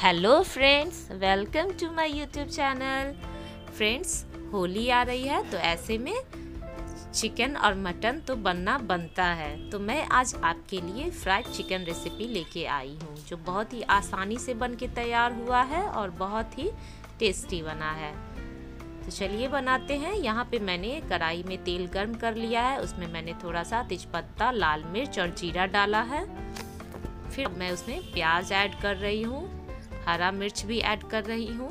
Hello friends welcome to my YouTube channel friends Holi आ रही है तो ऐसे में चिकन और मटन तो बनना बनता है। तो मैं आज आपके लिए फ्राइड चिकन रेसिपी लेके आई हूँ, जो बहुत ही आसानी से बन के तैयार हुआ है और बहुत ही टेस्टी बना है। तो चलिए बनाते हैं। यहाँ पे मैंने कढ़ाई में तेल गर्म कर लिया है। उसमें मैंने थोड़ा सा तेजपत्ता, लाल मिर्च और जीरा डाला है। फिर मैं उसमें प्याज ऐड कर रही हूँ। हरा मिर्च भी ऐड कर रही हूँ।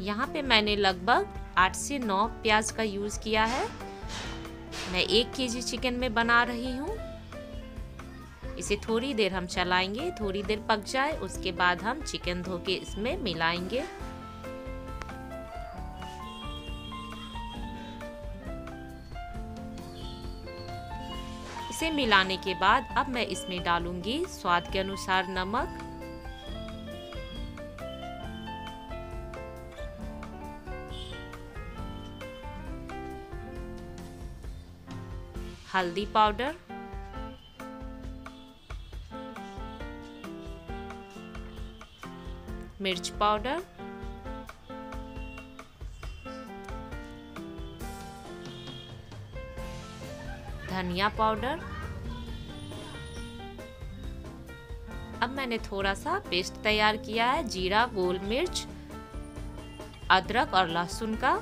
यहाँ पे मैंने लगभग आठ से नौ प्याज का यूज़ किया है। मैं एक के जी चिकन में बना रही हूँ। इसे थोड़ी देर हम चलाएँगे, थोड़ी देर पक जाए, उसके बाद हम चिकन धो के इसमें मिलाएँगे। इसे मिलाने के बाद अब मैं इसमें डालूँगी स्वाद के अनुसार नमक। हल्दी पाउडर। मिर्च पाउडर। धनिया पाउडर। अब मैंने थोड़ा सा पेस्ट तैयार किया है, जीरा, गोल मिर्च, अदरक और लहसुन का।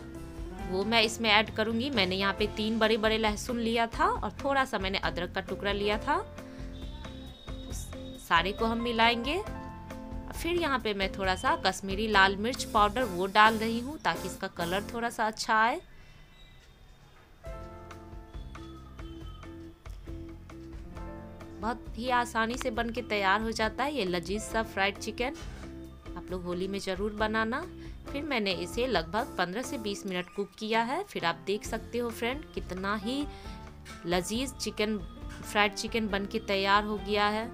वो मैं इसमें ऐड करूँगी। मैंने यहाँ पे तीन बड़े बड़े लहसुन लिया था और थोड़ा सा मैंने अदरक का टुकड़ा लिया था। सारे को हम मिलाएँगे। फिर यहाँ पे मैं थोड़ा सा कश्मीरी लाल मिर्च पाउडर वो डाल रही हूँ ताकि इसका कलर थोड़ा सा अच्छा आए। बहुत ही आसानी से बन के तैयार हो जाता है ये लजीज सा फ्राइड चिकन। आप लोग होली में ज़रूर बनाना। फिर मैंने इसे लगभग 15 से 20 मिनट कुक किया है। फिर आप देख सकते हो फ्रेंड, कितना ही लजीज चिकन, फ्राइड चिकन बन के तैयार हो गया है।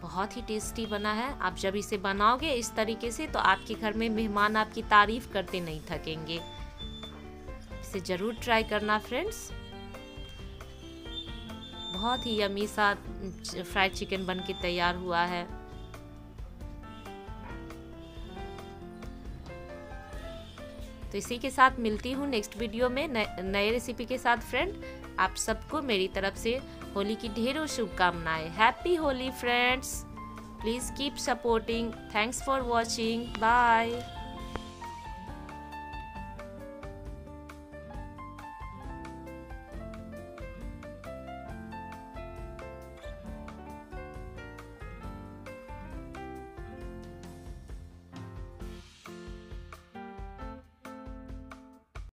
बहुत ही टेस्टी बना है। आप जब इसे बनाओगे इस तरीके से तो आपके घर में मेहमान आपकी तारीफ़ करते नहीं थकेंगे। इसे ज़रूर ट्राई करना फ्रेंड्स। बहुत ही यमी सा फ्राइड चिकन बन के तैयार हुआ है। तो इसी के साथ मिलती हूँ नेक्स्ट वीडियो में। नए रेसिपी के साथ फ्रेंड आप सबको मेरी तरफ़ से होली की ढेरों शुभकामनाएँ। Happy Holi friends please keep supporting thanks for watching bye